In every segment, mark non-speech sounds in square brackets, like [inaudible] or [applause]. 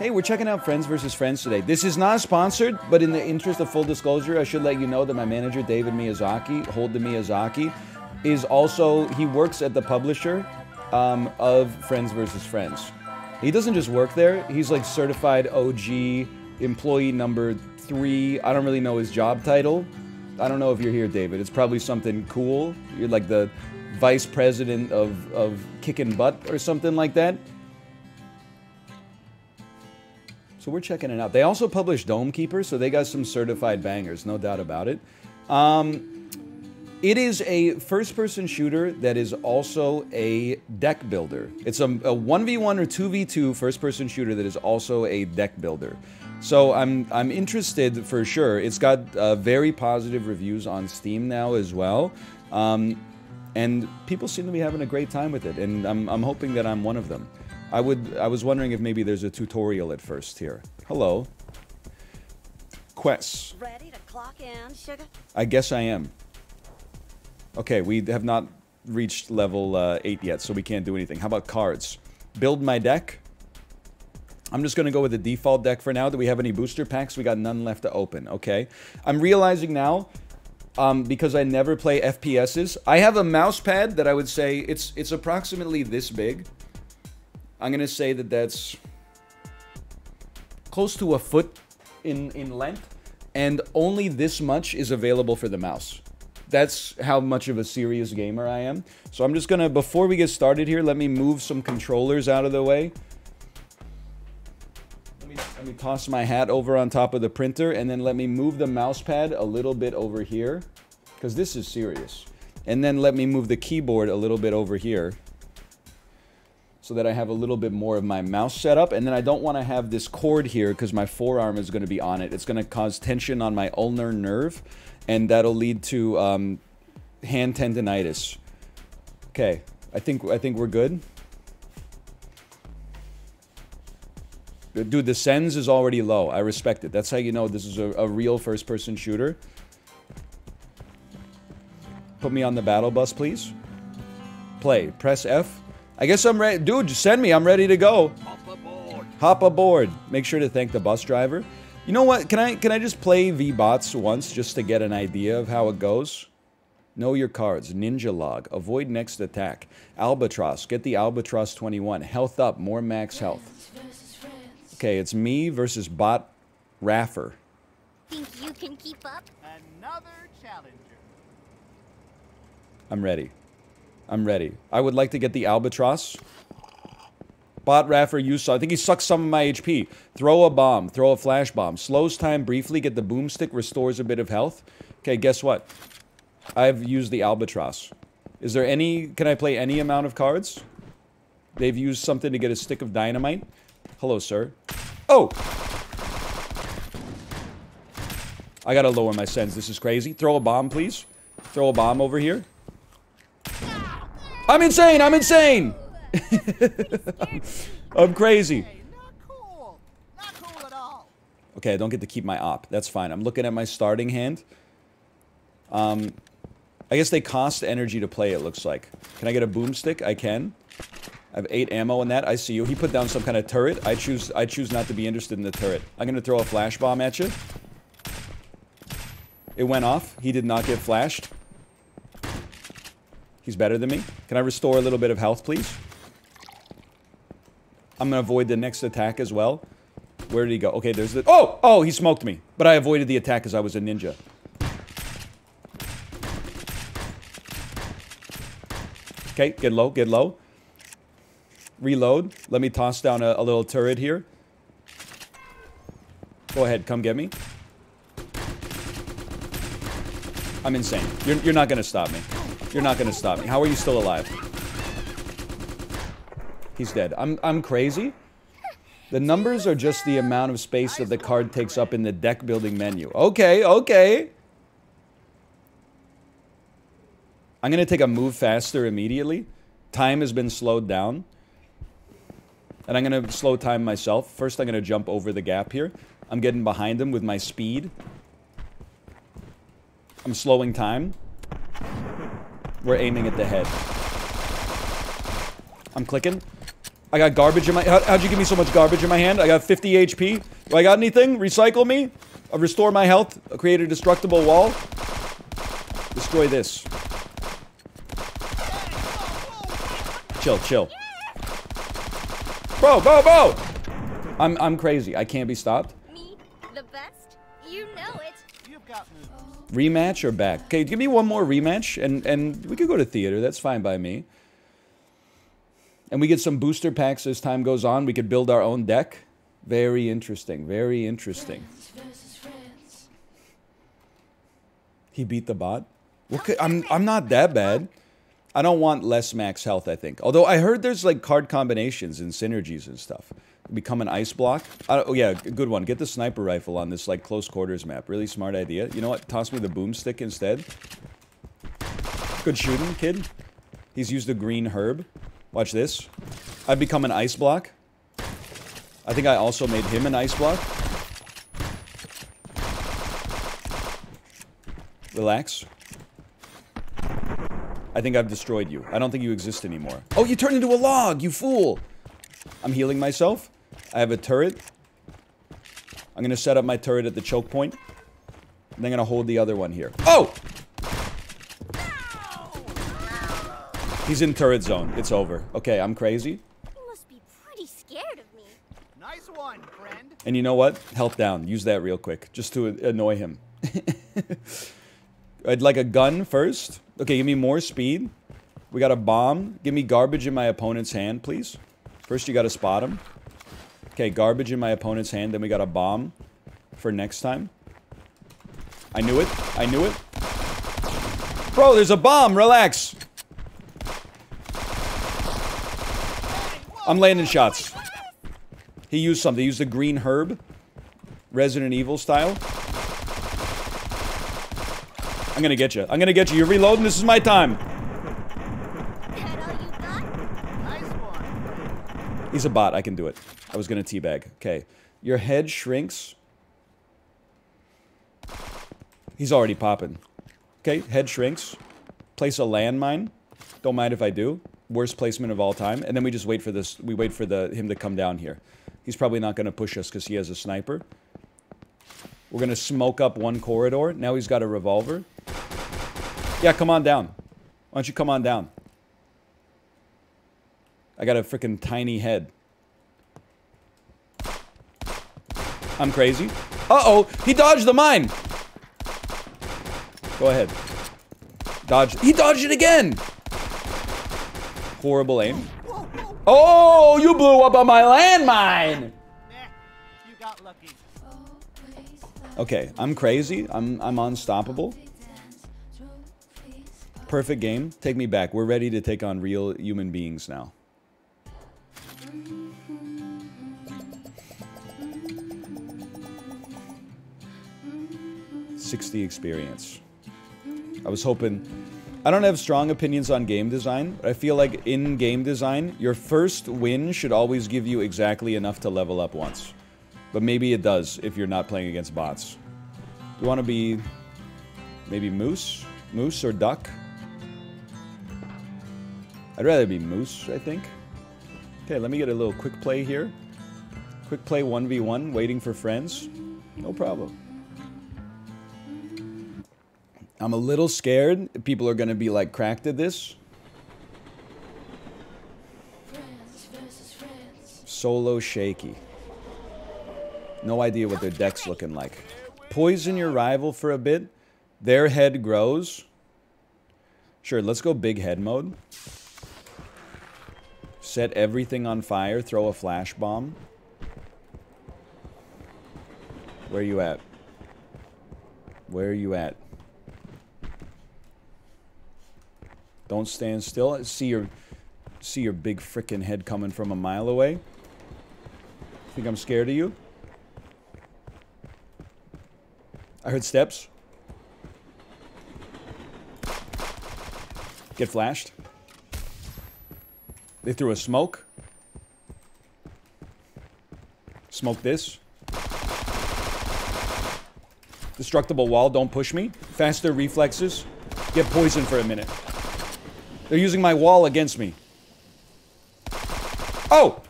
Hey, we're checking out Friends versus Friends today. This is not sponsored, but in the interest of full disclosure, I should let you know that my manager, David Miyazaki, Hold the Miyazaki, is also, he works at the publisher um, of Friends versus Friends. He doesn't just work there, he's like certified OG, employee number three. I don't really know his job title. I don't know if you're here, David. It's probably something cool. You're like the vice president of, of kicking butt or something like that. So we're checking it out. They also publish Dome Keeper, so they got some certified bangers, no doubt about it. Um, it is a first-person shooter that is also a deck builder. It's a, a 1v1 or 2v2 first-person shooter that is also a deck builder. So I'm I'm interested for sure. It's got uh, very positive reviews on Steam now as well, um, and people seem to be having a great time with it. And I'm I'm hoping that I'm one of them. I would. I was wondering if maybe there's a tutorial at first here. Hello. Quest. Ready to clock in, sugar? I guess I am. Okay, we have not reached level uh, 8 yet, so we can't do anything. How about cards? Build my deck. I'm just going to go with the default deck for now. Do we have any booster packs? We got none left to open. Okay. I'm realizing now, um, because I never play FPSs, I have a mouse pad that I would say it's it's approximately this big. I'm to say that that's close to a foot in, in length, and only this much is available for the mouse. That's how much of a serious gamer I am. So I'm just to, before we get started here, let me move some controllers out of the way. Let me, let me toss my hat over on top of the printer, and then let me move the mouse pad a little bit over here, because this is serious. And then let me move the keyboard a little bit over here so that I have a little bit more of my mouse setup. And then I don't want to have this cord here because my forearm is going to be on it. It's going to cause tension on my ulnar nerve, and that'll lead to um, hand tendonitis. Okay, I think I think we're good. Dude, the sens is already low. I respect it. That's how you know this is a, a real first-person shooter. Put me on the battle bus, please. Play. Press F. I guess I'm ready. Dude, just send me. I'm ready to go. Hop aboard. Hop aboard. Make sure to thank the bus driver. You know what? Can I can I just play V-Bots once just to get an idea of how it goes? Know your cards. Ninja log. Avoid next attack. Albatross. Get the Albatross 21. Health up. More max health. Okay, it's me versus Bot Raffer. Think you can keep up? Another challenger. I'm ready. I'm ready. I would like to get the Albatross. Bot Raffer, you saw. I think he sucks some of my HP. Throw a bomb. Throw a flash bomb. Slows time briefly. Get the boomstick. Restores a bit of health. Okay, guess what? I've used the Albatross. Is there any... Can I play any amount of cards? They've used something to get a stick of dynamite. Hello, sir. Oh! I gotta lower my sens. This is crazy. Throw a bomb, please. Throw a bomb over here. I'm insane! I'm insane! [laughs] I'm crazy. Hey, not cool. Not cool at all. Okay, I don't get to keep my op. That's fine. I'm looking at my starting hand. Um, I guess they cost energy to play, it looks like. Can I get a boomstick? I can. I have eight ammo in that. I see you. He put down some kind of turret. I choose I choose not to be interested in the turret. I'm gonna throw a flash bomb at you. It went off. He did not get flashed. He's better than me. Can I restore a little bit of health, please? I'm gonna avoid the next attack as well. Where did he go? Okay, there's the... Oh! Oh, he smoked me. But I avoided the attack because I was a ninja. Okay, get low, get low. Reload. Let me toss down a, a little turret here. Go ahead, come get me. I'm insane. You're, you're not gonna stop me. You're not gonna stop me. How are you still alive? He's dead. I'm, I'm crazy. The numbers are just the amount of space that the card takes up in the deck building menu. Okay, okay. I'm going to take a move faster immediately. Time has been slowed down. And I'm going to slow time myself. First, I'm going to jump over the gap here. I'm getting behind him with my speed. I'm slowing time. We're aiming at the head. I'm clicking. I got garbage in my... How, how'd you give me so much garbage in my hand? I got 50 HP. Do I got anything? Recycle me? Uh, restore my health? Uh, create a destructible wall? Destroy this. Chill, chill. Bro, bro, bro! I'm, I'm crazy. I can't be stopped. Rematch or back? Okay, give me one more rematch, and, and we could go to theater. That's fine by me. And we get some booster packs as time goes on. We could build our own deck. Very interesting. Very interesting. He beat the bot. What could, I'm I'm not that bad. I don't want less max health. I think. Although I heard there's like card combinations and synergies and stuff. Become an ice block. Oh yeah, good one. Get the sniper rifle on this like close quarters map. Really smart idea. You know what? Toss me the boomstick instead. Good shooting, kid. He's used a green herb. Watch this. I've become an ice block. I think I also made him an ice block. Relax. I think I've destroyed you. I don't think you exist anymore. Oh, you turned into a log, you fool! I'm healing myself. I have a turret. I'm gonna set up my turret at the choke point. And I'm gonna hold the other one here. Oh! He's in turret zone. It's over. Okay, I'm crazy. You must be pretty scared of me. Nice one, friend. And you know what? Health down. Use that real quick. Just to annoy him. [laughs] I'd like a gun first. Okay, give me more speed. We got a bomb. Give me garbage in my opponent's hand, please. First, you got to spot him. Okay, garbage in my opponent's hand. Then we got a bomb for next time. I knew it. I knew it. Bro, there's a bomb. Relax. I'm landing shots. He used something. He used a green herb. Resident Evil style. I'm gonna get you. I'm gonna get you. You're reloading. This is my time. He's a bot. I can do it. I was gonna teabag. Okay. Your head shrinks. He's already popping. Okay, head shrinks. Place a landmine. Don't mind if I do. Worst placement of all time. And then we just wait for this. We wait for the him to come down here. He's probably not gonna push us because he has a sniper. We're gonna smoke up one corridor. Now he's got a revolver. Yeah, come on down. Why don't you come on down? I got a freaking tiny head. I'm crazy. Uh-oh, he dodged the mine. Go ahead. Dodge. He dodged it again. Horrible aim. Oh, you blew up on my landmine. Okay, I'm crazy. I'm I'm unstoppable. Perfect game. Take me back. We're ready to take on real human beings now. Sixty experience. I was hoping. I don't have strong opinions on game design, but I feel like in game design, your first win should always give you exactly enough to level up once. But maybe it does if you're not playing against bots. You want to be maybe moose? Moose or duck? I'd rather be moose, I think. Okay, let me get a little quick play here. Quick play 1v1, waiting for friends. No problem. I'm a little scared. People are going to be like cracked at this. Solo shaky. No idea what their deck's looking like. Poison your rival for a bit. Their head grows. Sure, let's go big head mode. Set everything on fire. Throw a flash bomb. Where you at? Where are you at? Don't stand still. See your see your big frickin' head coming from a mile away. Think I'm scared of you? I heard steps. Get flashed. They threw a smoke. Smoke this. Destructible wall, don't push me. Faster reflexes. Get poisoned for a minute. They're using my wall against me. Oh!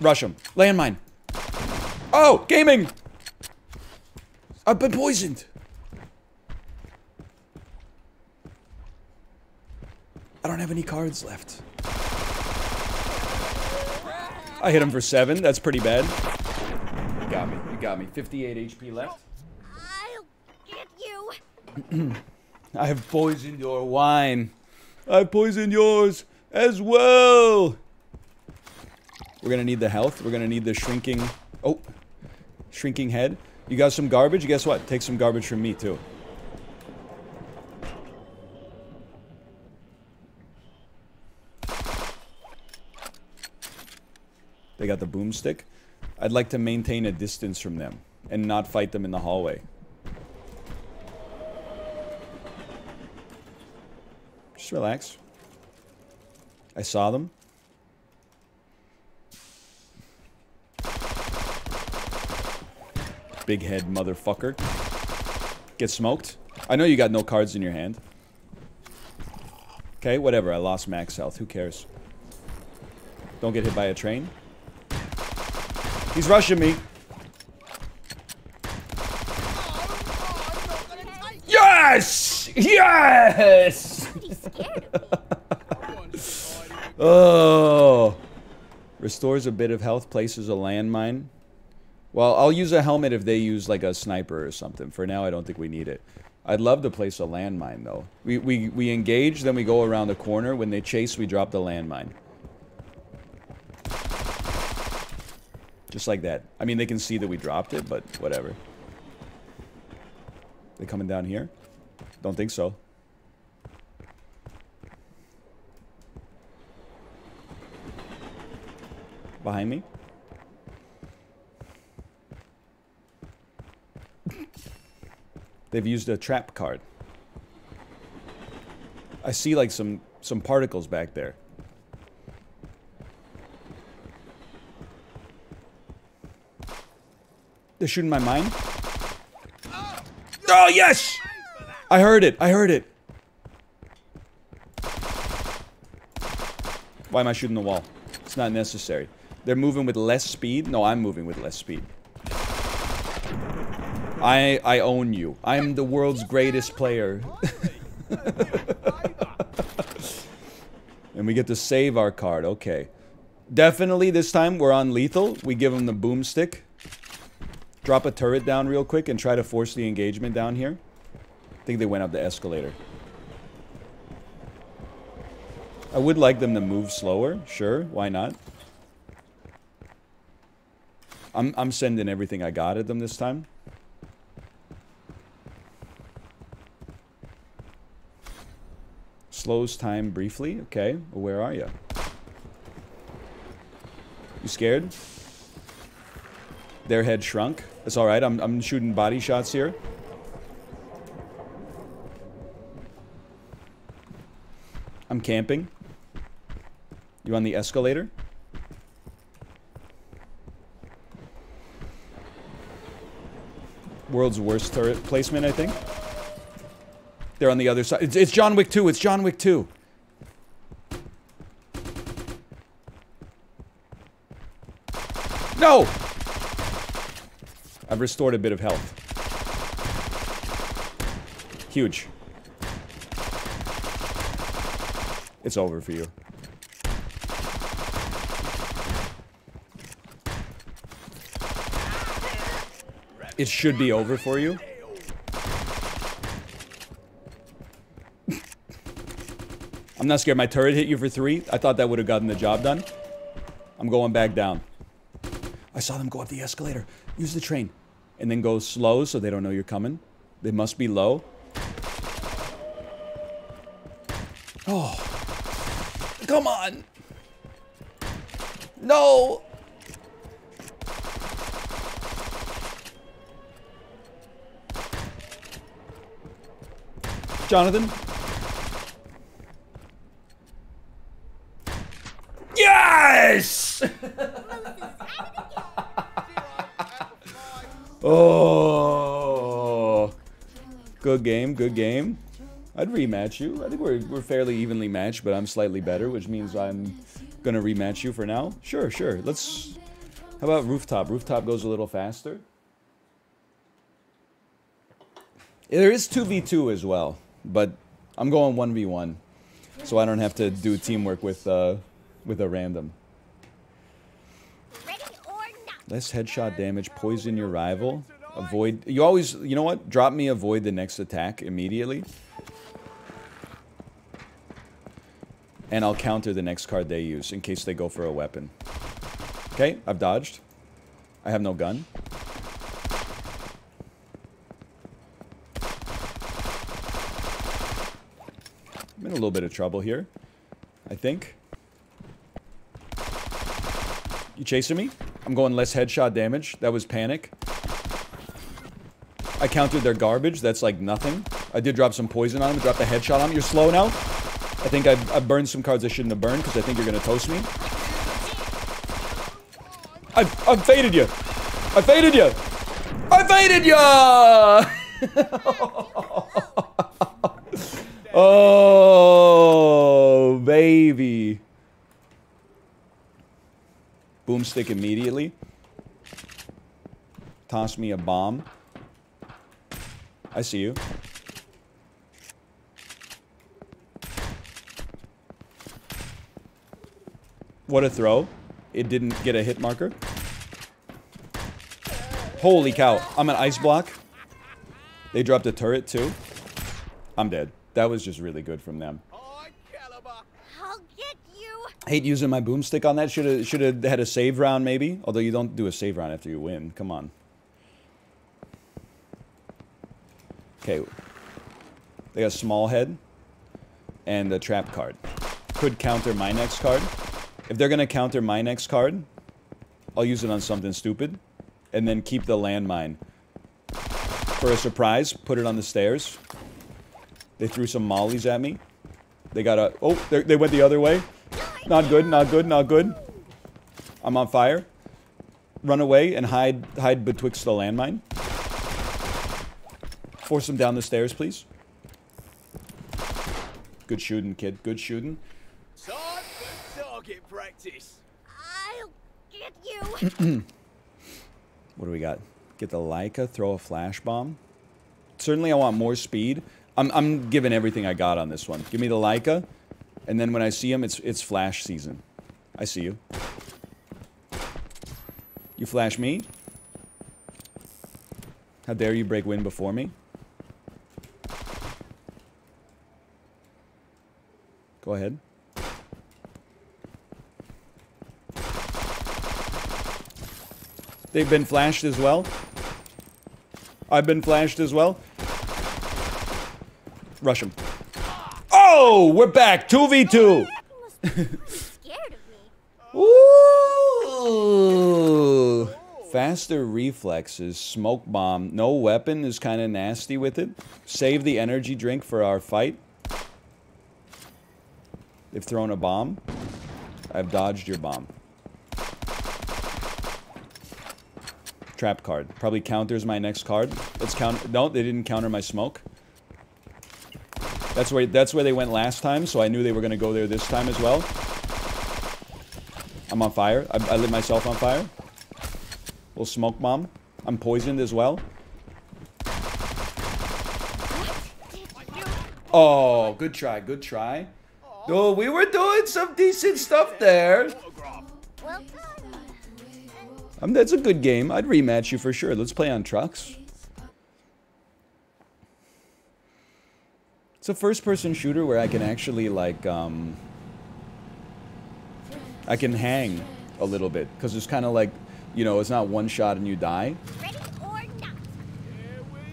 Rush him. Landmine. Oh, gaming! I've been poisoned. I don't have any cards left. I hit him for seven. That's pretty bad. You got me. You got me. 58 HP left. I'll get you. [clears throat] I have poisoned your wine. I've poisoned yours as well. We're gonna need the health. We're gonna need the shrinking. Oh, shrinking head. You got some garbage? Guess what? Take some garbage from me too. They got the boomstick. I'd like to maintain a distance from them and not fight them in the hallway. Just relax. I saw them. Big head motherfucker. Get smoked. I know you got no cards in your hand. Okay, whatever. I lost max health. Who cares? Don't get hit by a train. He's rushing me. Yes! Yes! [laughs] Oh. Restores a bit of health, places a landmine. Well, I'll use a helmet if they use like a sniper or something. For now, I don't think we need it. I'd love to place a landmine though. We, we, we engage, then we go around the corner. When they chase, we drop the landmine. Just like that. I mean, they can see that we dropped it, but whatever. They coming down here? Don't think so. Behind me? [laughs] They've used a trap card. I see like some some particles back there. They're shooting my mine. Oh yes! I heard it. I heard it. Why am I shooting the wall? It's not necessary. They're moving with less speed. No, I'm moving with less speed. I I own you. I'm the world's greatest player. [laughs] and we get to save our card. Okay. Definitely this time we're on lethal. We give him the boomstick. Drop a turret down real quick and try to force the engagement down here. I think they went up the escalator. I would like them to move slower. Sure, why not? I'm, I'm sending everything I got at them this time. Slows time briefly. Okay, where are you? You scared? Their head shrunk. It's alright, I'm, I'm shooting body shots here. I'm camping. You on the escalator? World's worst turret placement, I think. They're on the other side. It's, it's John Wick 2. It's John Wick 2. No! I've restored a bit of health. Huge. It's over for you. It should be over for you. [laughs] I'm not scared. My turret hit you for three. I thought that would have gotten the job done. I'm going back down. I saw them go up the escalator. Use the train. And then go slow so they don't know you're coming. They must be low. Oh. Come on. No. Jonathan? Yes! [laughs] oh. Good game, good game. I'd rematch you. I think we're, we're fairly evenly matched, but I'm slightly better, which means I'm gonna rematch you for now. Sure, sure. Let's How about rooftop? Rooftop goes a little faster. There is 2v2 as well, but I'm going 1v1. So I don't have to do teamwork with uh, with a random. Less headshot damage, poison your rival. Avoid. You always. You know what? Drop me avoid the next attack immediately. And I'll counter the next card they use in case they go for a weapon. Okay, I've dodged. I have no gun. I'm in a little bit of trouble here. I think. You chasing me? I'm going less headshot damage. That was panic. I countered their garbage. That's like nothing. I did drop some poison on him. Dropped a headshot on him. You're slow now? I think I, I burned some cards I shouldn't have burned because I think you're going to toast me. I've, I've faded you. I faded you. I faded you! [laughs] oh, baby. Boomstick immediately. Toss me a bomb. I see you. What a throw. It didn't get a hit marker. Holy cow. I'm an ice block. They dropped a turret too. I'm dead. That was just really good from them. High caliber. I'll get you. Hate using my boomstick on that. Should have should have had a save round maybe. Although you don't do a save round after you win. Come on. Okay. They got small head and a trap card. Could counter my next card. If they're gonna counter my next card, I'll use it on something stupid, and then keep the landmine for a surprise. Put it on the stairs. They threw some mollies at me. They got a oh they went the other way. Not good. Not good. Not good. I'm on fire. Run away and hide hide betwixt the landmine. Force them down the stairs, please. Good shooting, kid. Good shooting. Time for target practice. I'll get you. [clears throat] What do we got? Get the Leica, throw a flash bomb. Certainly, I want more speed. I'm, I'm giving everything I got on this one. Give me the Leica, and then when I see him, it's it's flash season. I see you. You flash me? How dare you break wind before me? Go ahead. They've been flashed as well. I've been flashed as well. Rush him. We're back. 2v2. You must be pretty scared of me. Ooh. Faster reflexes. Smoke bomb. No weapon is kind of nasty with it. Save the energy drink for our fight. They've thrown a bomb. I've dodged your bomb. Trap card. Probably counters my next card. Let's count. No, they didn't counter my smoke. That's where that's where they went last time, so I knew they were gonna go there this time as well. I'm on fire. I, I lit myself on fire. Little smoke bomb. I'm poisoned as well. Oh, good try, good try. Oh, we were doing some decent stuff there. Um, that's a good game. I'd rematch you for sure. Let's play on trucks. It's a first-person shooter where I can actually like um, I can hang a little bit because it's kind of like you know it's not one shot and you die. Ready or not.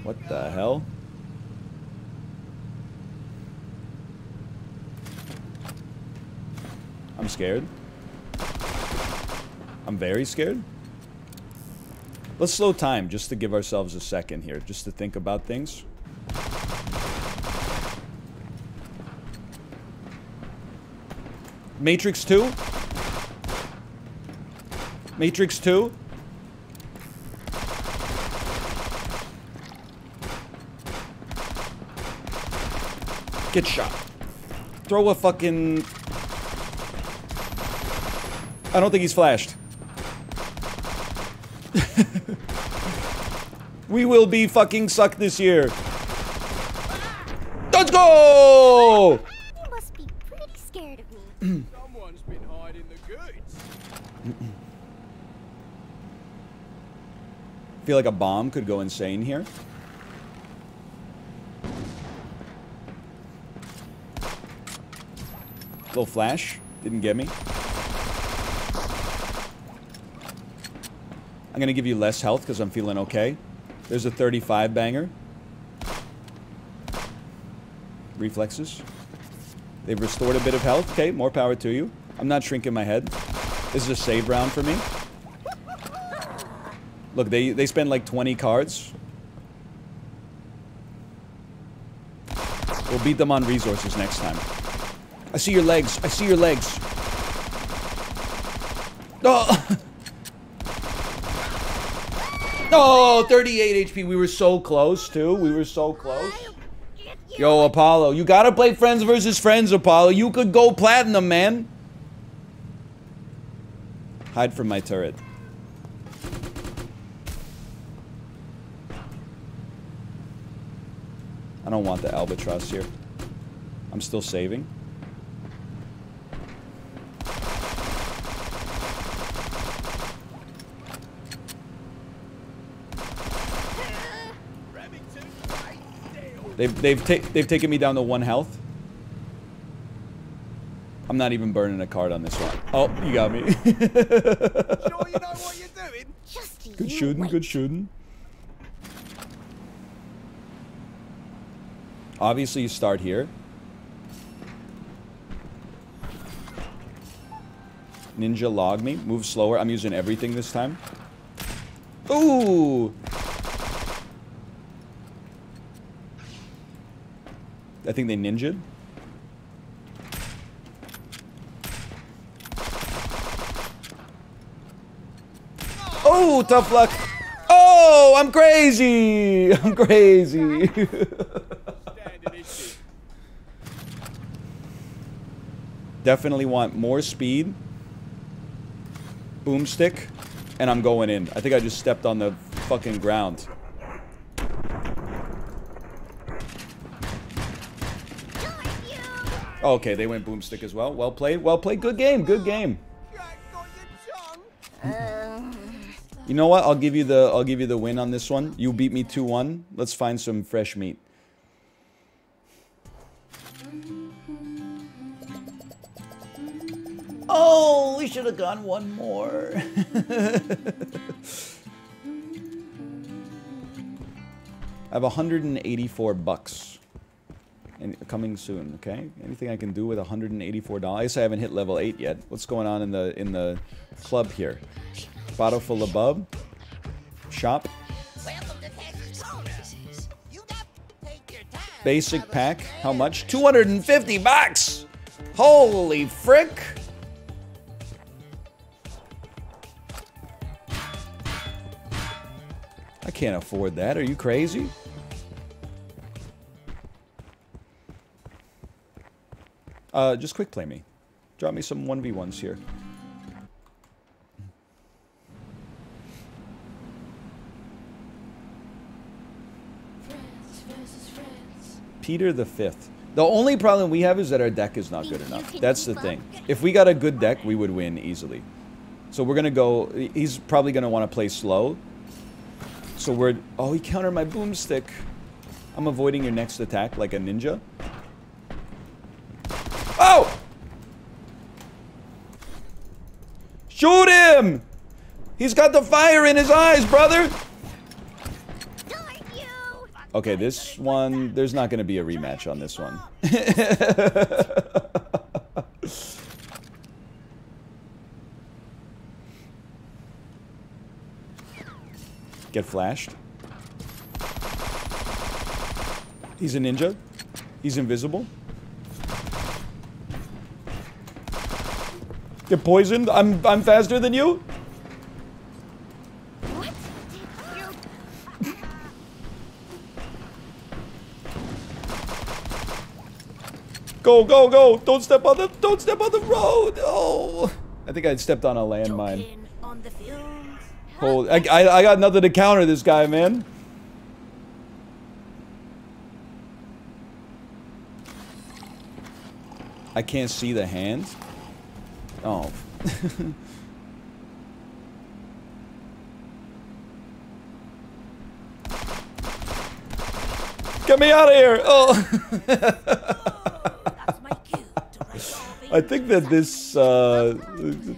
What the hell? I'm scared. I'm very scared. Let's slow time just to give ourselves a second here, just to think about things. Matrix 2? Matrix 2? Get shot. Throw a fucking... I don't think he's flashed. [laughs] we will be fucking sucked this year. Let's go! You must be pretty scared of me. Someone's been hiding the goods. Feel like a bomb could go insane here. Little flash. Didn't get me. I'm going to give you less health because I'm feeling okay. There's a 35 banger. Reflexes. They've restored a bit of health. Okay, more power to you. I'm not shrinking my head. This is a save round for me. Look, they, they spend like 20 cards. We'll beat them on resources next time. I see your legs. I see your legs. Oh! [laughs] Oh, 38 HP. We were so close, too. We were so close. Yo, Apollo, you gotta play friends versus friends, Apollo. You could go platinum, man. Hide from my turret. Don't want the albatross here. I'm still saving. Remington, right still. They've they've ta they've taken me down to one health. I'm not even burning a card on this one. Oh, you got me. [laughs] Sure you know what you're doing? Just good you shooting, wait. good shooting. Obviously, you start here. Ninja log me. Move slower. I'm using everything this time. Ooh! I think they ninja'd. Oh, tough luck. Oh, I'm crazy. [laughs] I'm crazy. [laughs] Definitely want more speed. Boomstick. And I'm going in. I think I just stepped on the fucking ground. Okay, they went boomstick as well. Well played. Well played. Good game. Good game. You know what? I'll give you the I'll give you the win on this one. You beat me 2-1. Let's find some fresh meat. Oh, we should have gone one more. I have 184 bucks. And coming soon, okay? Anything I can do with 184 dollars? I guess I haven't hit level 8 yet. What's going on in the in the club here? Bottle full of bub. Shop. Basic pack. How much? 250 bucks! Holy frick! Can't afford that. Are you crazy? Uh, just quick play me. Drop me some 1v1s here. Peter the Fifth. The only problem we have is that our deck is not good enough. That's the thing. If we got a good deck, we would win easily. So we're gonna go. He's probably gonna want to play slow. So we're. Oh, he countered my boomstick. I'm avoiding your next attack like a ninja. Oh! Shoot him! He's got the fire in his eyes, brother! Okay, this one, there's not going to be a rematch on this one. [laughs] Get flashed. He's a ninja. He's invisible. Get poisoned. I'm I'm faster than you. Go, go, go! Don't step on the don't step on the road! Oh I think I stepped on a landmine. I, I, I got nothing to counter this guy, man. I can't see the hands. Oh. [laughs] Get me out of here! Oh. [laughs] That's my cue to rush off I think that this uh,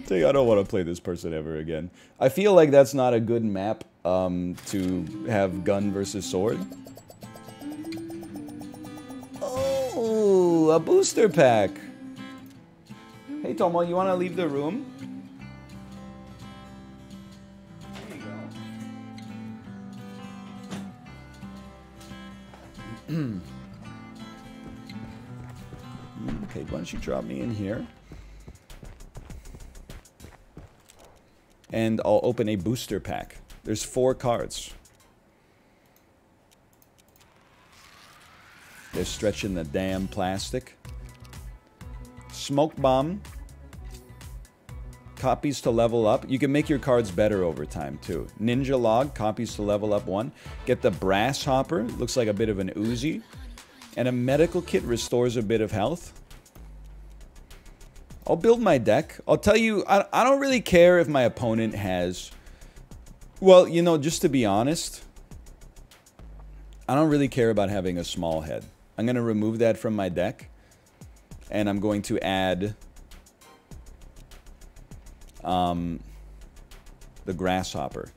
thing. I don't want to play this person ever again. I feel like that's not a good map um, to have gun versus sword. Oh, a booster pack. Hey Tomo, you want to leave the room? There you go. [clears throat] Okay, why don't you drop me in here? And I'll open a booster pack. There's four cards. They're stretching the damn plastic. Smoke bomb. Copies to level up. You can make your cards better over time too. Ninja log. Copies to level up one. Get the brass hopper. Looks like a bit of an Uzi. And a medical kit restores a bit of health. I'll build my deck. I'll tell you, I, I don't really care if my opponent has... Well, you know, just to be honest, I don't really care about having a small head. I'm going to remove that from my deck. And I'm going to add... Um, the Grasshopper.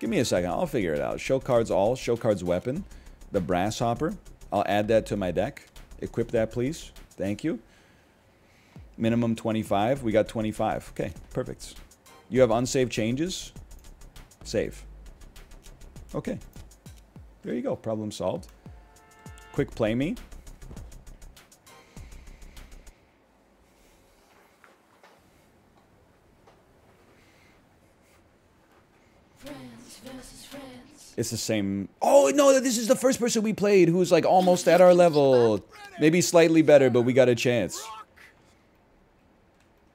Give me a second. I'll figure it out. Show cards all. Show cards weapon. The Brass Hopper. I'll add that to my deck. Equip that, please. Thank you. Minimum 25. We got 25. Okay, perfect. You have unsaved changes? Save. Okay. There you go. Problem solved. Quick play me. It's the same. Oh no, this is the first person we played who's like almost at our level. Maybe slightly better, but we got a chance.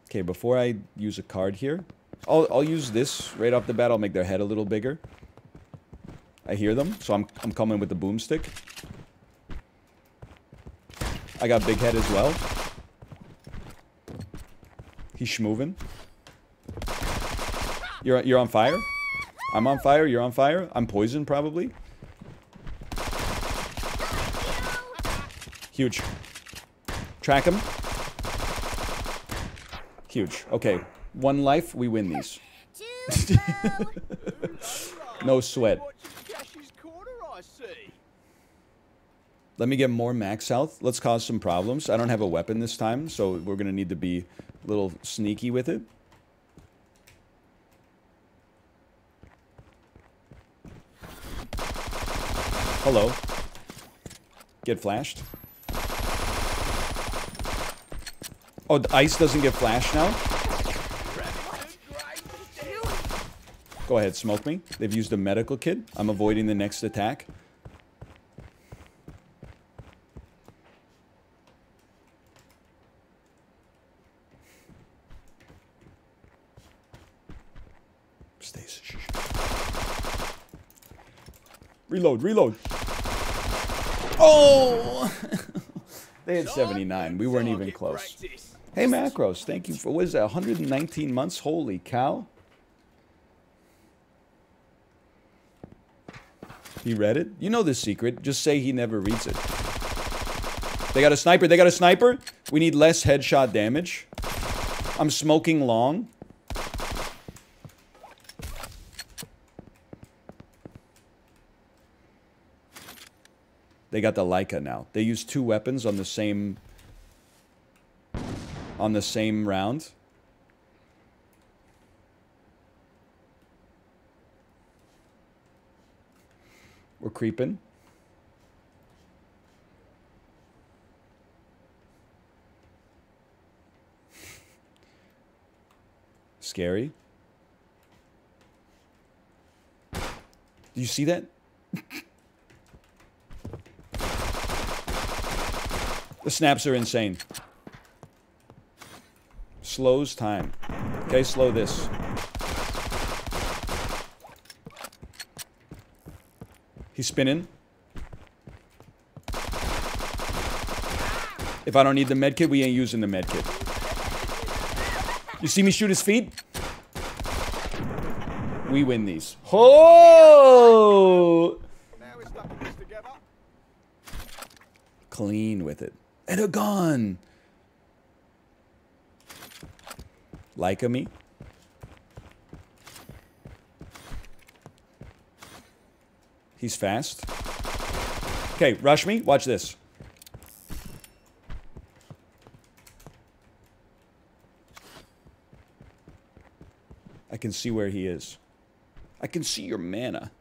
Okay, before I use a card here, I'll I'll use this right off the bat. I'll make their head a little bigger. I hear them, so I'm I'm coming with the boomstick. I got big head as well. He's schmoving. You're you're on fire. I'm on fire. You're on fire. I'm poisoned probably. Huge. Track him. Huge. Okay. One life. We win these. [laughs] No sweat. Let me get more max health. Let's cause some problems. I don't have a weapon this time, so we're going to need to be a little sneaky with it. Hello. Get flashed. Oh, the ice doesn't get flashed now? Go ahead, smoke me. They've used a medical kit. I'm avoiding the next attack. Reload, reload. Oh! [laughs] they had 79. We weren't even close. Hey, Macros, thank you for, what is that, 119 months? Holy cow. He read it? You know the secret. Just say he never reads it. They got a sniper. They got a sniper. We need less headshot damage. I'm smoking long. They got the Leica now. They use two weapons on the same on the same round. We're creeping. Scary. Do you see that? [laughs] The snaps are insane. Slows time. Okay, slow this. He's spinning. If I don't need the medkit, we ain't using the medkit. You see me shoot his feet? We win these. Oh! Clean with it. And a gun. Like a me. He's fast. Okay, rush me. Watch this. I can see where he is. I can see your mana.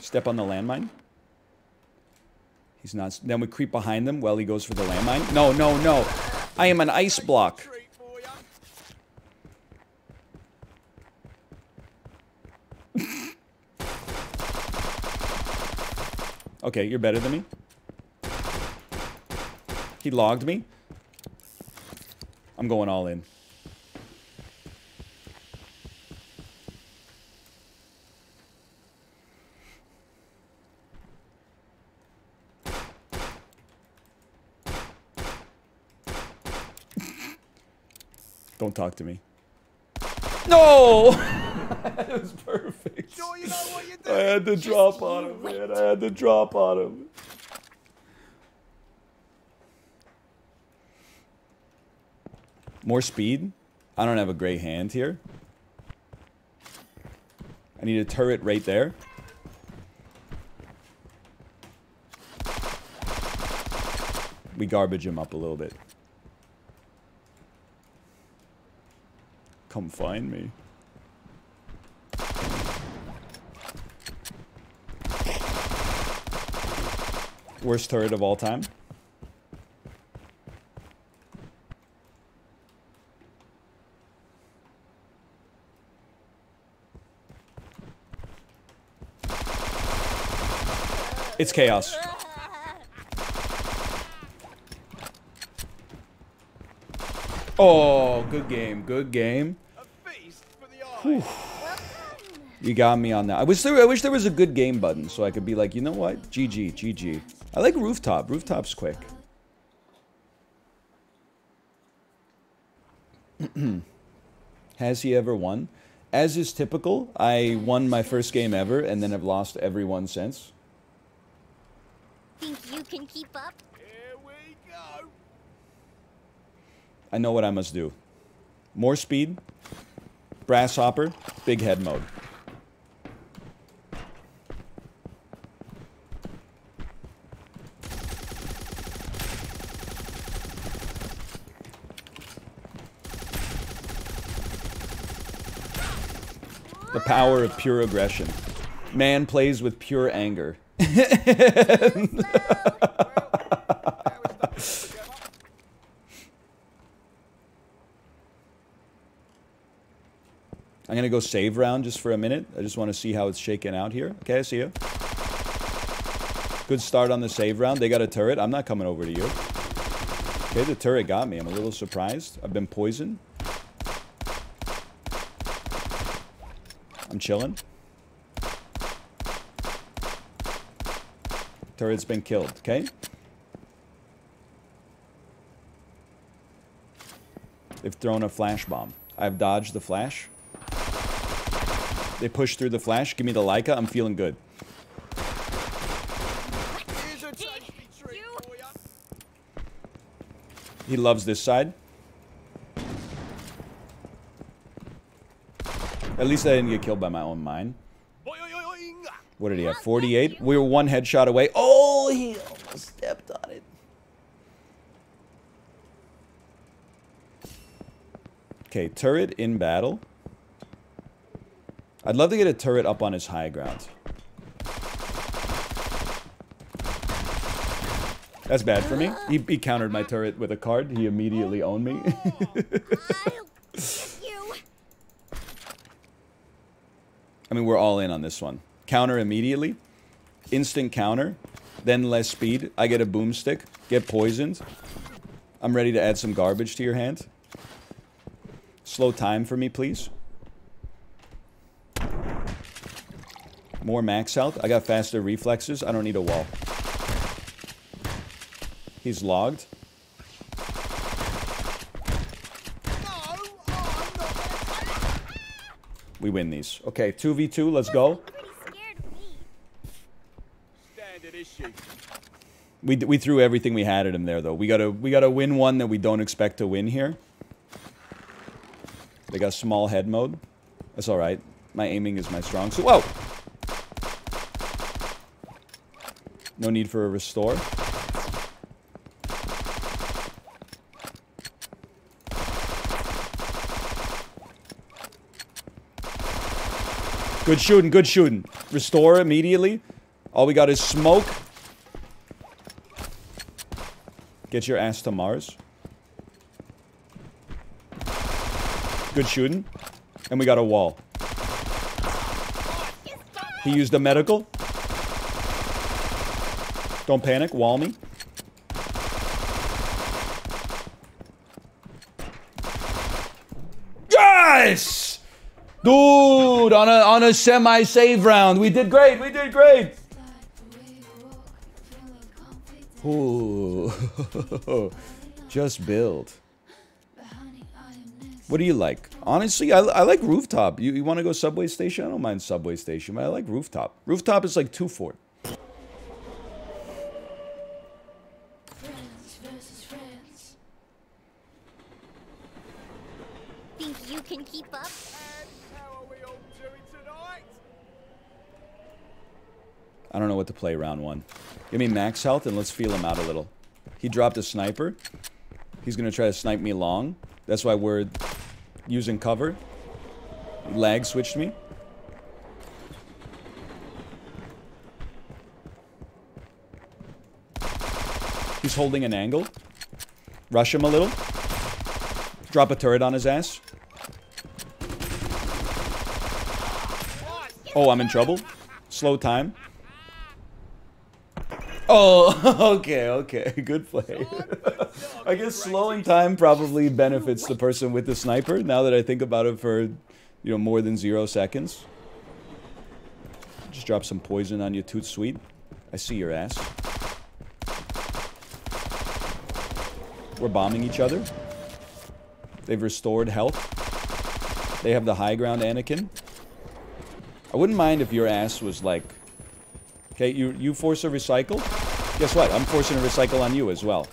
Step on the landmine. He's not. Then we creep behind them while he goes for the landmine. No, no, no. I am an ice block. [laughs] Okay, you're better than me. He logged me. I'm going all in. Don't talk to me. No! [laughs] that was perfect. Sure you know what you're I had to drop on him, man. I had to drop on him. More speed? I don't have a great hand here. I need a turret right there. We garbage him up a little bit. Come find me. Worst turret of all time. It's chaos. Oh, good game, good game. You got me on that. I wish there I wish there was a good game button so I could be like, you know what? GG, GG. I like rooftop. Rooftop's quick. [clears throat] Has he ever won? As is typical, I won my first game ever and then have lost every one since. Think you can keep up? Here we go. I know what I must do. More speed, brass hopper, big head mode. The power of pure aggression. Man plays with pure anger. [laughs] [laughs] Now we're stuck in this together. I'm gonna go save round just for a minute. I just want to see how it's shaken out here. Okay, I see you. Good start on the save round. They got a turret. I'm not coming over to you. Okay, the turret got me. I'm a little surprised. I've been poisoned. I'm chilling. Turret's been killed, okay? They've thrown a flash bomb. I've dodged the flash. They push through the flash. Give me the Leica. I'm feeling good. He loves this side. At least I didn't get killed by my own mine. What did he have? 48? We were one headshot away. Oh, he almost stepped on it. Okay, turret in battle. I'd love to get a turret up on his high ground. That's bad for me. He, he countered my turret with a card. He immediately owned me. [laughs] I mean, we're all in on this one. Counter immediately. Instant counter. Then less speed. I get a boomstick. Get poisoned. I'm ready to add some garbage to your hand. Slow time for me, please. More max health. I got faster reflexes. I don't need a wall. He's logged. We win these. Okay, 2v2, let's go. We, we threw everything we had at him there, though. We gotta we gotta win one that we don't expect to win here. They got small head mode. That's all right. My aiming is my strong suit. Whoa! No need for a restore. Good shooting, good shooting. Restore immediately. All we got is smoke. Get your ass to Mars. Good shooting. And we got a wall. He used a medical. Don't panic, wall me. Yes! Dude, on a on a semi save round. We did great. We did great. Ooh. [laughs] Just build. What do you like? Honestly, I, I like rooftop. You, you want to go subway station? I don't mind subway station, but I like rooftop. Rooftop is like two for play round one. Give me max health and let's feel him out a little. He dropped a sniper. He's gonna try to snipe me long. That's why we're using cover. Lag switched me. He's holding an angle. Rush him a little. Drop a turret on his ass. Oh, I'm in trouble. Slow time. Oh, [laughs] okay, okay. Good play. [laughs] I guess slowing time probably benefits the person with the sniper, now that I think about it for, you know, more than zero seconds. Just drop some poison on you, toot sweet. I see your ass. We're bombing each other. They've restored health. They have the high ground, Anakin. I wouldn't mind if your ass was like... Okay, you, you force a recycle? Guess what? I'm forcing a recycle on you as well.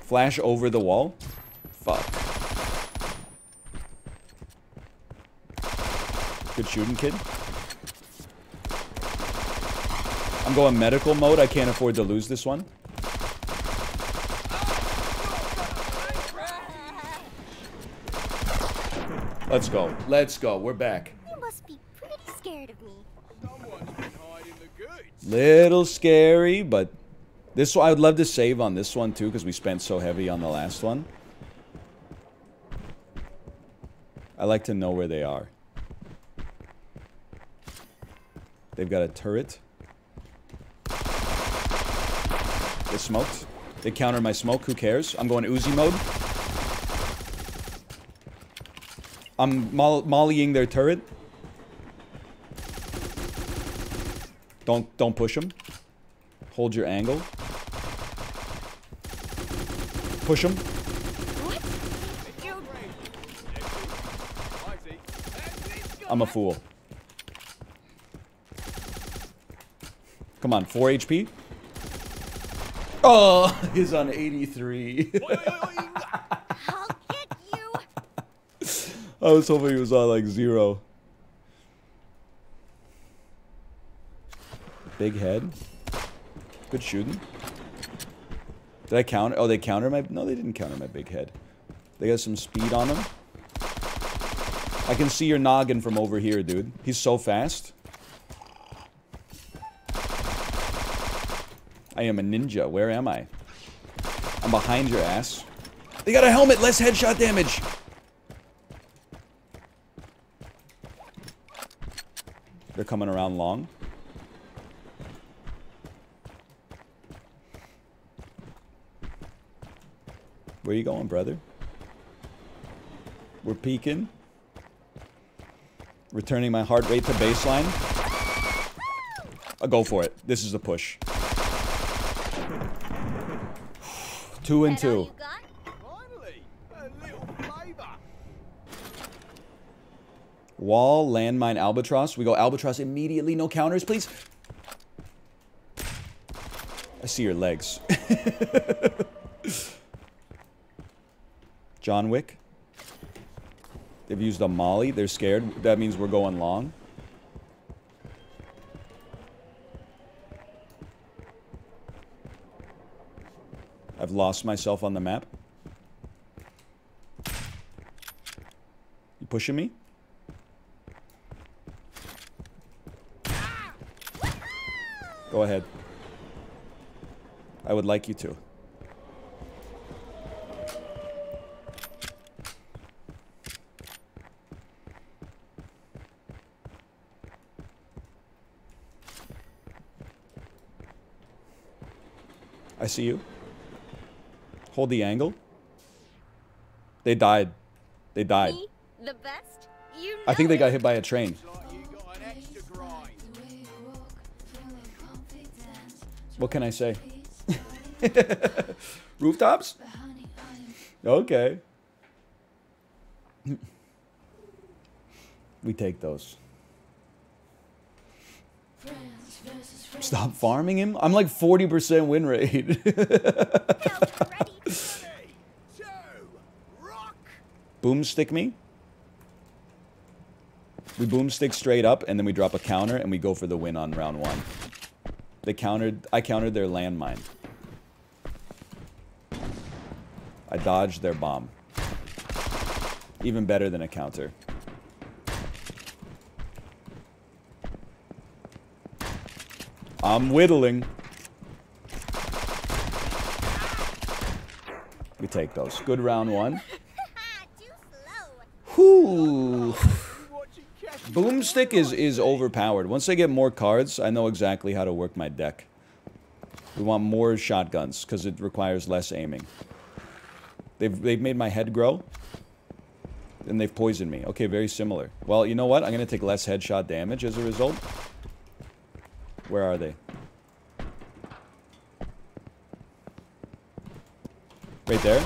Flash over the wall? Fuck. Good shooting, kid. I'm going medical mode. I can't afford to lose this one. Let's go. Let's go. We're back. You must be pretty scared of me. Someone's been hiding the goods. Little scary, but this I would love to save on this one too because we spent so heavy on the last one. I like to know where they are. They've got a turret. They smoked. They counter my smoke. Who cares? I'm going Uzi mode. I'm moll mollying their turret. Don't don't push him. Hold your angle. Push them. What? You Righty. That's it. I'm a fool. Come on, 4 HP. Oh, [laughs] he's on 83. Oi, oi, oi, oi. I'll get you. [laughs] I was hoping he was on like zero. Big head. Good shooting. Did I counter? Oh, they counter my. No, they didn't counter my big head. They got some speed on them. I can see your noggin from over here, dude. He's so fast. I am a ninja. Where am I? I'm behind your ass. They got a helmet. Less headshot damage. They're coming around long. Where you going, brother? We're peeking. Returning my heart rate to baseline. I'll go for it. This is the push. [sighs] two and two. you got? Finally, a little flavour. Wall, landmine, albatross. We go albatross immediately. No counters, please. I see your legs. [laughs] John Wick. They've used a molly. They're scared. That means we're going long. I've lost myself on the map. You pushing me? Go ahead. I would like you to. See you. Hold the angle. They died. They died. Me? The best? You know I think they got hit by a train. It's like you got an extra grind. The way you walk, feel like confidence. What can I say? [laughs] Rooftops? but honey, I am Okay. [laughs] We take those. friends versus friends. Stop farming him? I'm like 40% win rate. [laughs] Boomstick me. We boomstick straight up, and then we drop a counter, and we go for the win on round one. They countered. I countered their landmine. I dodged their bomb. Even better than a counter. I'm whittling. We take those. Good round one. Too. Whoo. You watching Cassie Boomstick is is overpowered. Once I get more cards, I know exactly how to work my deck. We want more shotguns because it requires less aiming. They've they've made my head grow, and they've poisoned me. Okay, very similar. Well, you know what? I'm gonna take less headshot damage as a result. Where are they? Right there.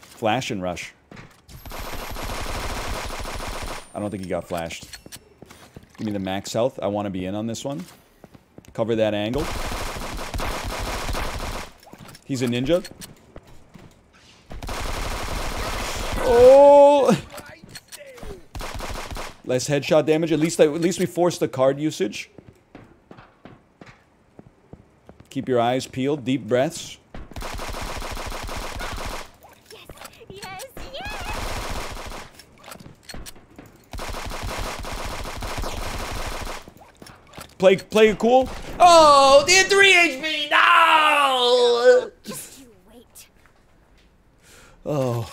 Flash and rush. I don't think he got flashed. Give me the max health. I want to be in on this one. Cover that angle. He's a ninja. Oh! right still. Less headshot damage. At least, at least we forced the card usage. Keep your eyes peeled. Deep breaths. Play, play it cool. Oh, the 3 HP. No! Just you wait. Oh.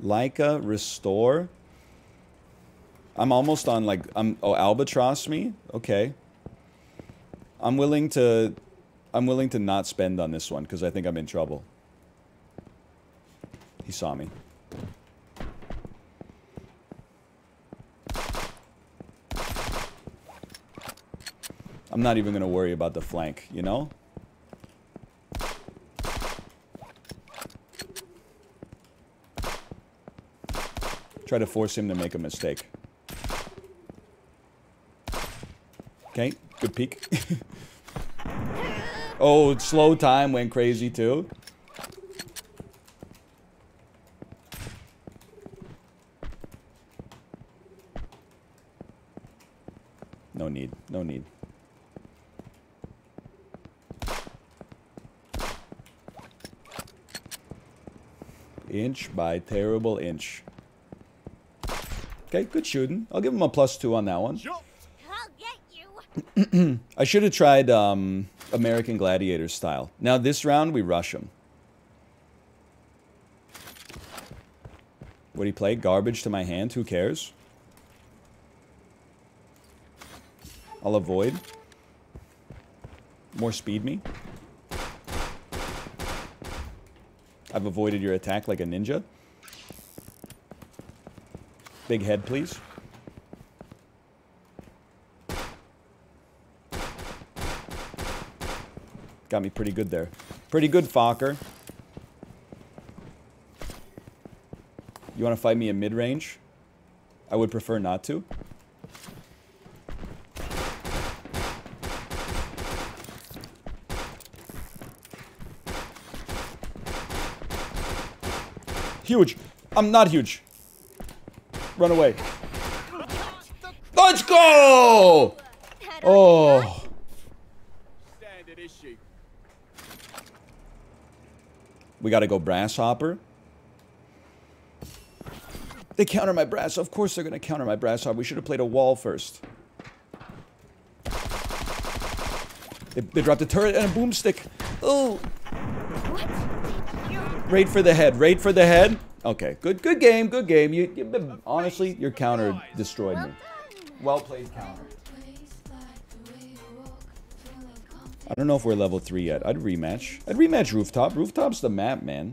Leica restore. I'm almost on like I'm oh albatross me. Okay. I'm willing to I'm willing to not spend on this one because I think I'm in trouble. He saw me. I'm not even gonna worry about the flank, you know? Try to force him to make a mistake. Okay, good peek. [laughs] oh, slow time went crazy too. No need, no need. Inch by terrible inch. Okay, good shooting. I'll give him a plus two on that one. You. I should have tried um, American Gladiator style. Now this round we rush him. What do he play? Garbage to my hand. Who cares? I'll avoid. More speed me. I've avoided your attack like a ninja. Big head, please. Got me pretty good there. Pretty good, Fokker. You want to fight me in mid-range? I would prefer not to. Huge. I'm not huge. Run away. Let's go! Oh. We gotta go Brasshopper. They counter my brass. Of course they're gonna counter my Brasshopper. We should have played a wall first. They, they dropped a turret and a boomstick. Oh. Raid for the head. Raid for the head. Okay, good, good game, good game. You, you honestly, your counter destroyed me. Well played counter. I don't know if we're level three yet. I'd rematch. I'd rematch rooftop. Rooftop's the map, man.